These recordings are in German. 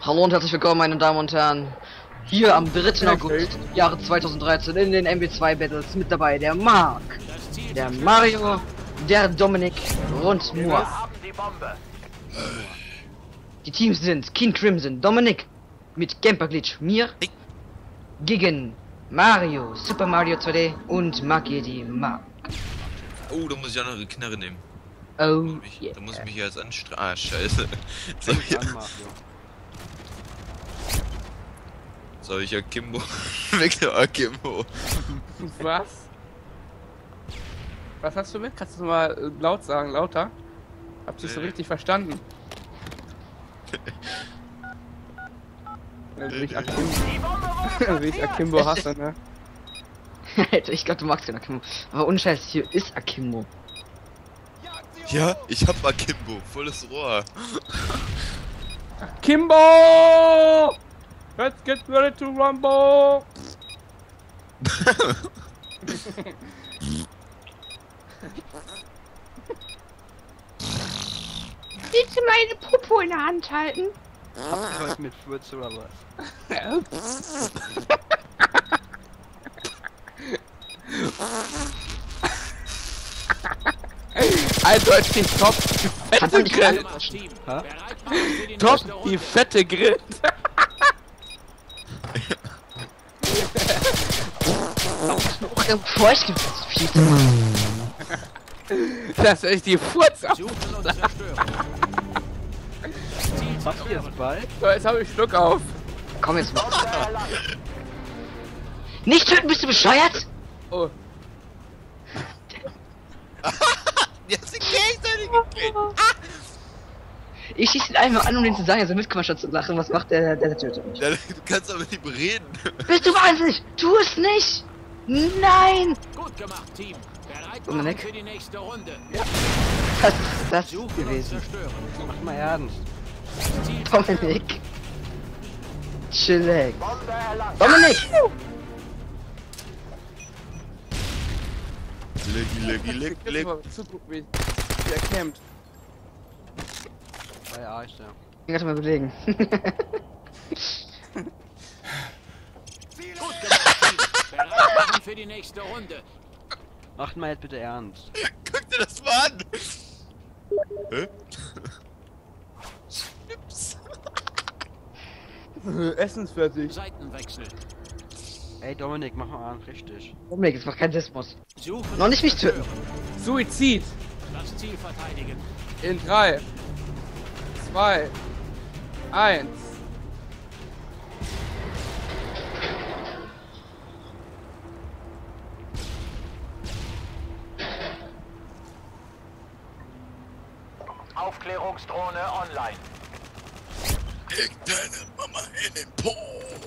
Hallo und herzlich willkommen, meine Damen und Herren. Hier am 3. August, Jahre 2013 in den MB2 Battles mit dabei der Mark, der Mario, der Dominik und Moa. Die Teams sind King Crimson, Dominik mit Gamper Glitch, mir gegen Mario, Super Mario 2D und Magedi Mark. Oh, da muss ich auch noch eine Knarre nehmen. Oh, Ich, yeah. Da muss ich mich jetzt anstrengen. Ah, scheiße. Soll ich, soll ich Akimbo? Weg der Akimbo. Was? Was hast du mit? Kannst du mal äh, laut sagen, lauter? Hab dich so Nee. richtig verstanden. Also, wie ich Akimbo, wie ich Akimbo hasse, ne? Alter, ich glaube, du magst den Akimbo. Aber unscheiß, hier ist Akimbo. Ja, ich hab Akimbo. Volles Rohr. Kimbo! Let's get ready to rumble! Willst du meine Popo in der Hand halten? Habt ihr heute mit Furz oder was? Eindeutig top, die fette Grill. Top, die fette. Oh, ich gefießt Das ist echt die Furz. Habt ihr es bald? So, jetzt habe ich Schluck auf. Komm jetzt mal. Nicht töten, bist du bescheuert? Oh, Jetzt sind Gegner gekriegt. Ich schieße ihn einmal an, um den zu sagen, also mitkommen statt zu lachen. Was macht der, der, tötet mich? Ja, Du kannst aber nicht reden. Bist du wahnsinnig? Tu es nicht! Nein! Gut gemacht, Team. Bereit für die nächste Runde. Was ist das Suchen und gewesen? Mach mal ernst. Dominik. Chillax. Dominik! Leggy, leggy, leck. mal zugucken, wie er kämmt. Bei Arsch, ja. Ich kann mal belegen. Gut gemacht. Bereit machen für die nächste Runde. Macht mal jetzt bitte ernst. Guck dir das mal an. Hä? Essensfertig. Seitenwechsel. Ey Dominik, mach mal an, richtig. Dominik, es macht keinen Sismus. Suchen Noch nicht mich töten. Suizid. Das Ziel verteidigen. In 3, 2, 1. Aufklärungsdrohne online. Leg deine Mama in den Po.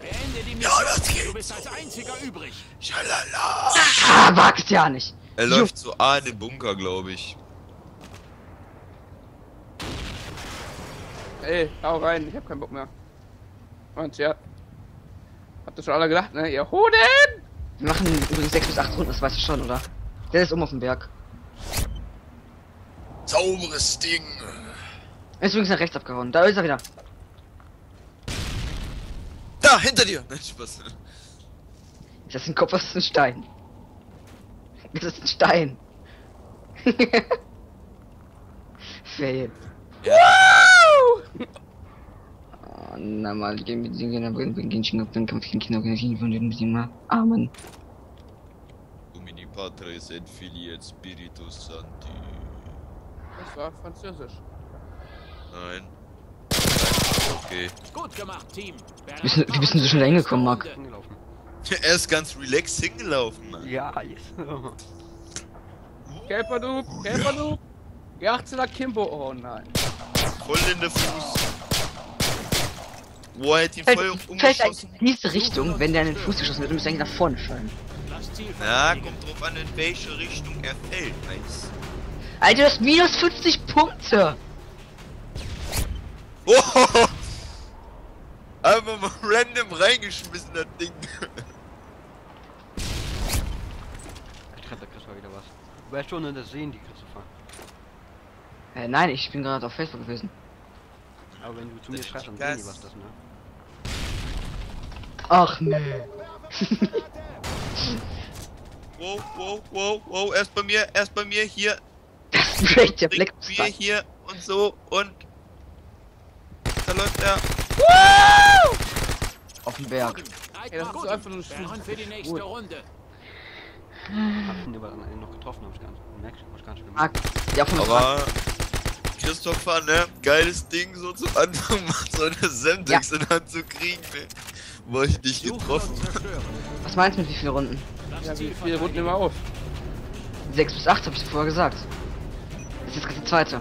Beende die Ja, Mission. das geht du bist als einziger übrig. Schalala. Ah, wagst ja nicht. Er läuft so A in den Bunker, glaube ich. Ey, hau rein, ich hab keinen Bock mehr. Und ja. Habt ihr schon alle gedacht, ne? Ihr Hoden! Wir machen übrigens 6 bis 8 Runden, das weißt du schon, oder? Der ist um auf dem Berg. Sauberes Ding. Er ist übrigens nach rechts abgehauen. Da ist er wieder. Da, hinter dir. Nein, Spaß. Ist das ein Kopf, ist ein Stein? Das ist ein Stein. Fail. Oh, na mal, gehen wir singen, dann bringen wir den auf den Kampf gegen Kinder von den Thema. Amen. Domini Patris et Filii et Spiritus Sancti. Das war französisch. Nein. Okay. Gut gemacht, Team. Wie bist du- wie bist du so schnell hingekommen, Marc? Hingelaufen. Er ist ganz relaxed hingelaufen, Mann. Ja, yes. Gelperdub, Gelperdub! Die 18er Kimbo, oh nein. Voll in der Fuß. Wo er hat ihn voll fällt umgeschossen. eigentlich in diese Richtung, wenn der in den Fuß geschossen wird, müsste eigentlich nach vorne fallen. Verteidigen. kommt drauf an, in welche Richtung er fällt. Eins. Alter, du hast minus 50 Punkte! Oh! Einfach mal random reingeschmissen, das Ding. oder was? Du weißt schon in der Seen, die Christopher. Äh, nein, ich bin gerade auf Facebook gewesen. Aber wenn du zu Das mir ist schreibst, dann sehen die was das, ne? Ach nee. Wow, wow, wow, wow, erst bei mir, erst bei mir hier, Das ist echt der Black wir hier und so und da läuft er. auf dem Berg. Ey, das ist einfach nur ein Sperren für die nächste Gut. Runde. Hab ich ihn aber dann noch getroffen, hab ich gar nicht gemerkt. Hab ich gar nicht Ah, gemerkt. ja, von Aber Christopher, ne, geiles Ding, so zum Anfang mal so eine Semtex in Hand zu kriegen, ne. War ich nicht Suchen getroffen. Was meinst du mit wie viele Runden? Ja, wie viele Runden immer auf? 6 bis 8 habe ich dir vorher gesagt. Das ist jetzt gerade die zweite.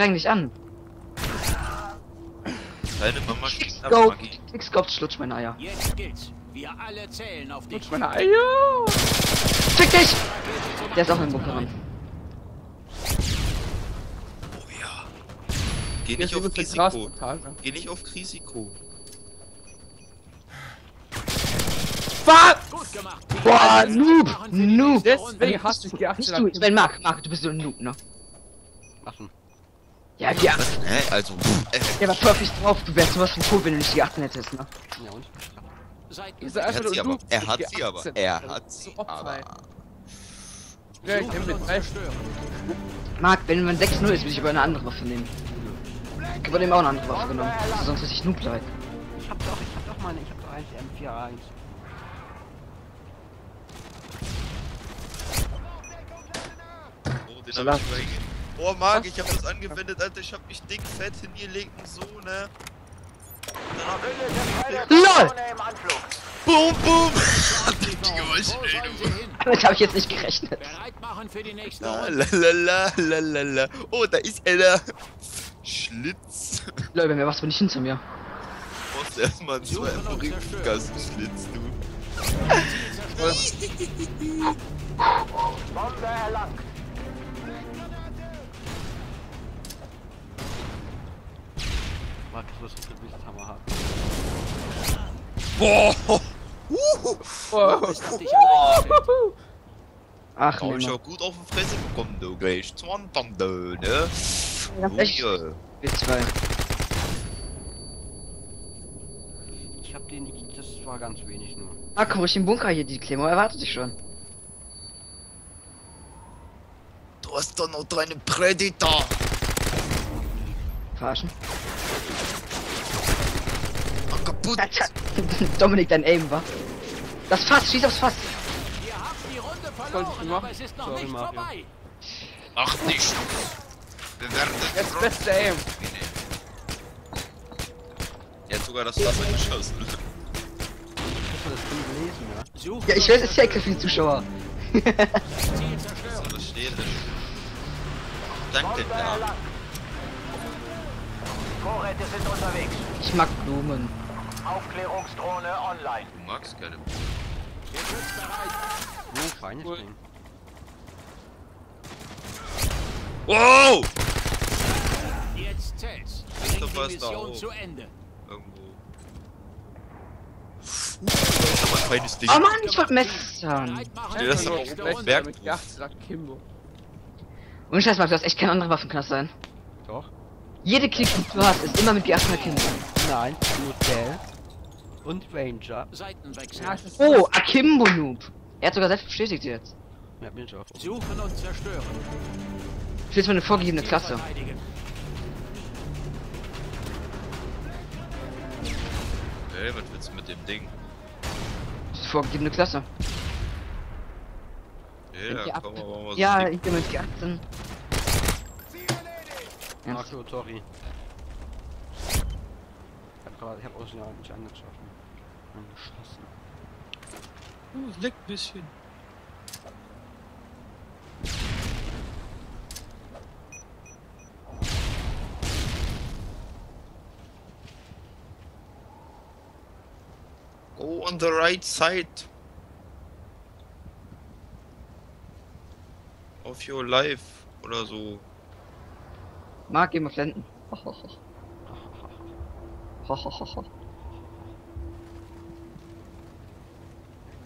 Streng dich an. Deine Mama schießt ab, Go. Maggie. Quickscope schlutsch meine Eier. Jetzt gilt's. Wir alle zählen auf dich. Lutsch meine Eier! Fick dich! Der ist auch im Bunker drin. Oh ja. Geh nicht auf Risiko. Geh nicht auf Risiko. Fuck! Gut gemacht. Boah, Noob! Machen Noob! Deswegen hasse ich die Nicht 18 du, Sven, Mark, Mark, du bist so ein Noob, ne? Ach Ja, ja. Hä? Also, äh, Der war perfekt drauf, du wärst sowas von cool, wenn du nicht die 18 hättest, ne? Ja und? Er hat sie aber. Er hat sie aber. 18. Er hat sie aber. Ja, ich nehme drei. zerstören. Mark, wenn man 6-0 ist, würde ich aber eine andere Waffe nehmen. Ich habe dem auch eine andere Waffe genommen. Also sonst ist ich Noob leid. Ich hab doch, ich hab doch meine, ich hab doch eigentlich M41. Oh, den hab ich. Oh, Marc, ich hab das angewendet, Alter. Ich hab mich dick fett hingelegt und so, ne? LOL! Boom, boom! Die Geräusche, ey, du. Damit habe ich jetzt nicht gerechnet. Bereit machen für die nächste La Runde. la la la la la. Oh, da ist einer. Schlitz. Lol, bei mir warst du nicht hinter mir. Du brauchst erstmal einen Suchen und zerstören. Rückengassenschlitz, du. Marc, das wirst du wirklich Hammer haben. Boah! Uh, Oh, Bist auf dich allein. Ach, hab nee, ich auch gut auf die Fresse bekommen, du. Gleich 20, du, ne? Ja, Oh, echt? Wir zwei. Ich hab den, ich, das war ganz wenig nur. Mark, komm ruhig im Bunker hier, die Clemo erwartet dich schon. Du hast doch noch deine Predator. Verarschen. Dominik, dein Aim war. Das Fass, schieß aufs Fass. Ihr habt die Runde verloren, aber es ist noch Sorry, nicht Mario. vorbei. Ach nicht. Wir werden das beste Aim. Er hat sogar das Wasser geschossen. Das Ding gelesen, ja? Ja, ich weiß, es ist ja für die Zuschauer. Zerstören. Was steht denn? Danke, da. Vorräte sind unterwegs. Ich mag Blumen. Aufklärungsdrohne online. Du magst keine. Geschütz bereit. Oh, feines Cool. Ding. Wow! Jetzt zählt's. Bring die Mission zu Ende. Irgendwo. Das ist aber ein feines Ding. Oh Mann, ich wollte messern. Ja, das aber sagt Kimbo. Und Scheiß, Mark, du hast echt keine andere Waffenknast sein. Doch. Jede Klick, die du hast, ist immer mit G8er Kind. Nein, Modell und Ranger. Seitenwechsel. Oh, Akimbo Noob. Er hat sogar selbst bestätigt jetzt. Ja, bin ich auch. Suchen und zerstören. Ich will jetzt mal eine vorgegebene Klasse. Ey, was willst du mit dem Ding? Das ist vorgegebene Klasse. Ja, Ja, komm, aber mal so Ja, ich bin mit G18. Ernst. Marco, sorry. Grad, ich hab aus ja nicht angeschossen. Angeschossen. Oh, leck bisschen. Go on the right side. Of your life oder so. Mal flenden. Ho, ho,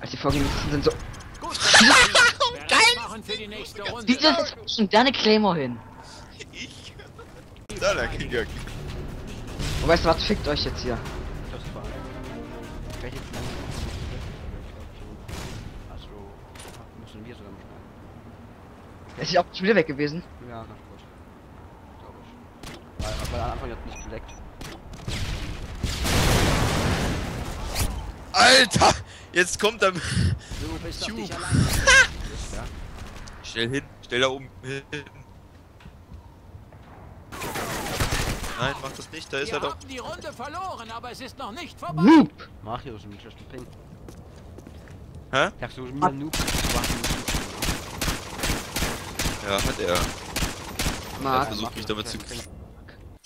Als die Vorgängeristen sind so. Gut. Runde. Wieso ist schon deine Claymore hin? Ich. Da, der Kicker. Und weißt du was, fickt euch jetzt hier. Das war. Welche Pflanze? Also, müssen wir sogar noch schneiden. Ist ja auch schon wieder weg gewesen. Ja, ganz kurz. Glaube ich. Weil, weil am Anfang hat nicht geleckt. Alter! Jetzt kommt er. Du bist doch Tube. nicht allein. Ja. Schnell hin, schnell da oben hin. Nein, mach das nicht, da ist Wir er doch. haben die Runde verloren, aber es ist noch nicht vorbei. Noob! Mario ist ein schlechter Ping. Hä? Ich hab so warst ein Noob. Ja, hat er. Er Marc, versucht mich damit zu kriegen.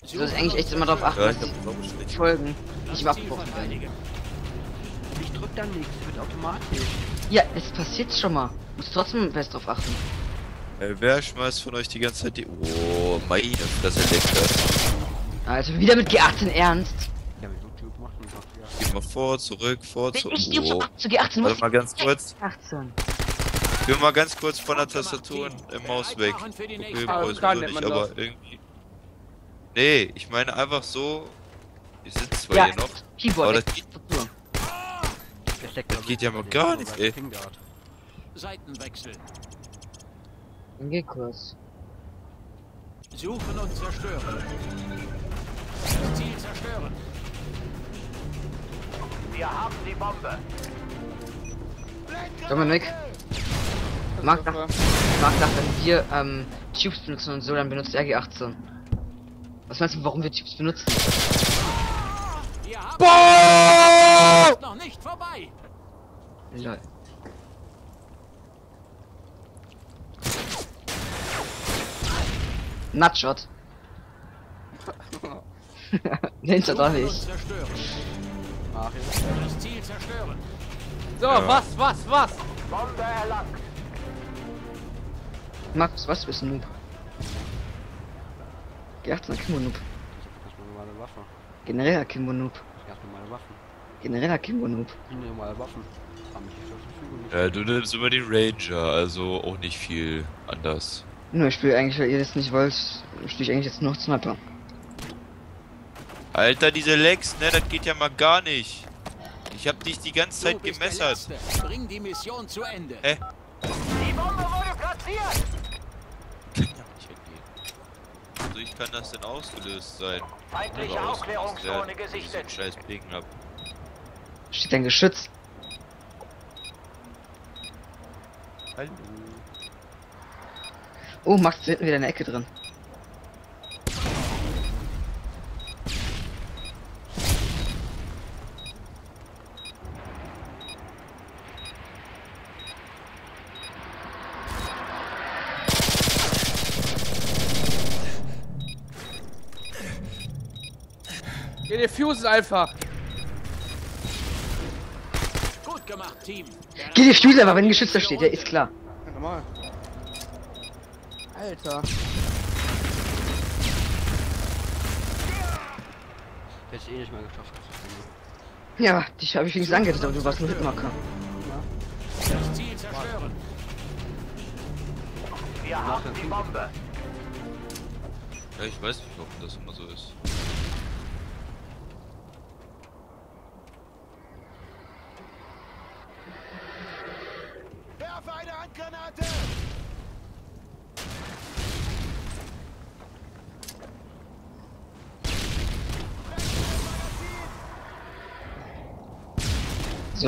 du sollst eigentlich echt immer darauf achten, Ja, dass ich bestätigt. Folgen abgebrochen werden. verteidigen. Ich drück dann nichts, wird automatisch. Ja, es passiert schon mal. Musst trotzdem fest drauf achten. Äh, wer schmeißt von euch die ganze Zeit die. Oh, meine Fresse das. Also wieder mit G18 ernst. Ja, mit YouTube. Geh mal vor, zurück, vor, zurück. ich Oh. zu G18 muss Warte mal ganz kurz. 18. Ich will mal ganz kurz von der Tastatur und äh, Maus weg. Okay, Ah, Maus nennt nicht, aber irgendwie. Nee, ich meine einfach so. Ich sitze zwar Ja, hier noch, Keyboard. aber das geht, Steckt Das geht ja mal gar nicht, ey. Seitenwechsel. Geh-Kurs. Suchen und zerstören. Das Ziel zerstören. Wir haben die Bombe. Dominik, Das dachte, Marc dachte, wenn wir ähm, Tubes benutzen und so, dann benutzt er G18. Was meinst du, warum wir Tubes benutzen? Ist noch nicht vorbei. Lol. Nutshot. Hat doch nicht. Das Ziel zerstören. So, was, was, was? Bombe erlangt. Max, was bist du Noob? G18 Kimbo Noob. Das ist eine normale Waffe. Genereller Kimbo Noob. Das ist normale Waffen. Genereller Kimbo Noob. Die normale Waffen. Haben nicht zur Verfügung. Ja, du nimmst immer die Ranger, also auch nicht viel anders. Nur ich spiele eigentlich, weil ihr das nicht wollt, spiele ich eigentlich jetzt nur noch Sniper. Alter, diese Lex, ne, das geht ja mal gar nicht. Ich hab dich die ganze Zeit gemessert. Bring die Mission zu Ende. Hä? Die Bombe wurde platziert. Kann ja nicht entgehen. Wodurch kann das denn ausgelöst sein? Feindliche Aufklärungszone gesichtet. scheiß Ping hab. Steht ein Geschütz. Hallo. Oh, Max ist hinten wieder in der Ecke drin. Ihr diffuses einfach. Gut gemacht, Team. Geh dir Fuß einfach, wenn ein Geschütz da steht, ja, ist klar. Ja, normal. Alter. Hätte ich eh nicht mehr geschafft. Ja, dich habe ich wenigstens angerettet, aber du warst nur Hitmarker. Das Ziel zerstören. Wir haben die Bombe. Ja, ich weiß nicht, warum das immer so ist.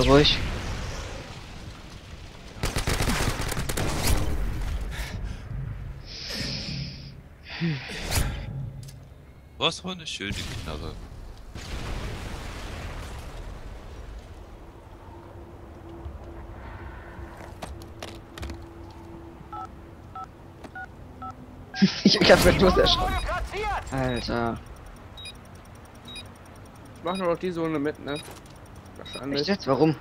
So ruhig. Was war eine schöne Knarre. ich ich hab mich bloß erschrocken. Alter. Ich mach nur noch die Zone mit, ne? Schade. Echt jetzt? Warum?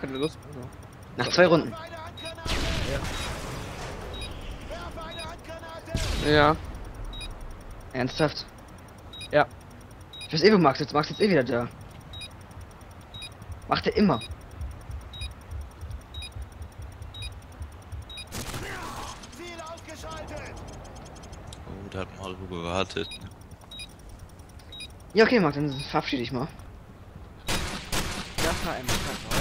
Keine Lust mehr. Also. Nach zwei Runden. Ja. ja. Ernsthaft? Ja. Ich weiß eh, wo Max jetzt. Max jetzt eh wieder da. Macht er immer. Oh, da hat Mario gewartet. Ja, okay, Max, dann verabschiede ich mal. Das war ein